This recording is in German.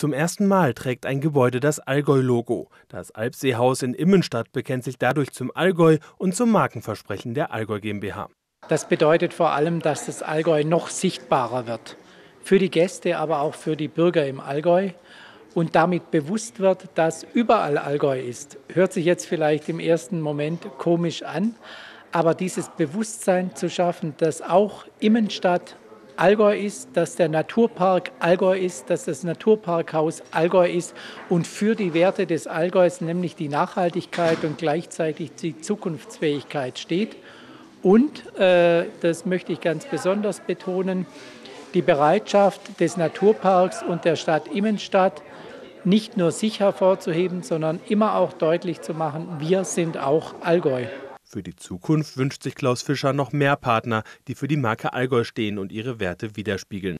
Zum ersten Mal trägt ein Gebäude das Allgäu-Logo. Das Alpseehaus in Immenstadt bekennt sich dadurch zum Allgäu und zum Markenversprechen der Allgäu GmbH. Das bedeutet vor allem, dass das Allgäu noch sichtbarer wird. Für die Gäste, aber auch für die Bürger im Allgäu. Und damit bewusst wird, dass überall Allgäu ist. Hört sich jetzt vielleicht im ersten Moment komisch an, aber dieses Bewusstsein zu schaffen, dass auch Immenstadt Allgäu ist, dass der Naturpark Allgäu ist, dass das Naturparkhaus Allgäu ist und für die Werte des Allgäus, nämlich die Nachhaltigkeit und gleichzeitig die Zukunftsfähigkeit steht. Und, äh, das möchte ich ganz besonders betonen, die Bereitschaft des Naturparks und der Stadt Immenstadt, nicht nur sich hervorzuheben, sondern immer auch deutlich zu machen, wir sind auch Allgäu. Für die Zukunft wünscht sich Klaus Fischer noch mehr Partner, die für die Marke Allgäu stehen und ihre Werte widerspiegeln.